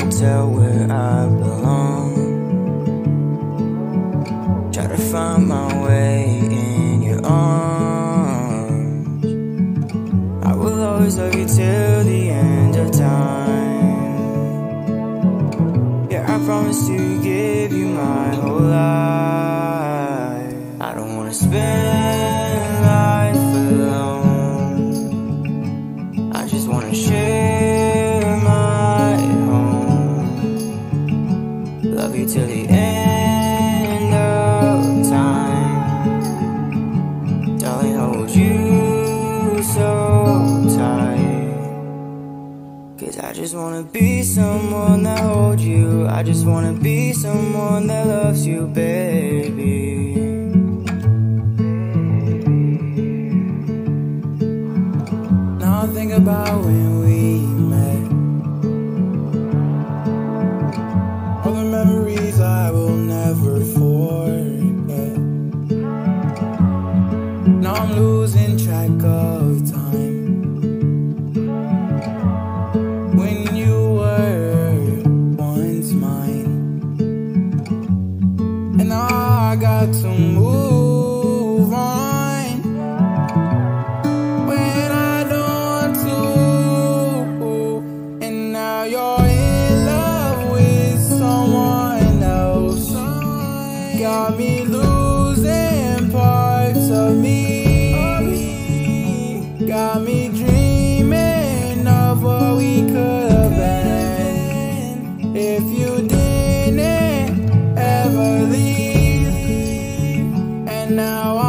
and tell where I belong. Try to find my way in your arms. I will always love you till the end of time. Yeah, I promise to give you my whole life. I don't wanna spend life alone. I just wanna share. Love you till the end of time. Darling, hold you so tight. Cause I just wanna be someone that holds you. I just wanna be someone that loves you, baby. Now I think about when losing track of time. When you were once mine. And I got to move on. When I don't want to. And now you're in love with someone else. Got me losing parts of me got me dreaming of what we could have been if you didn't ever leave. And now